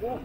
Boa.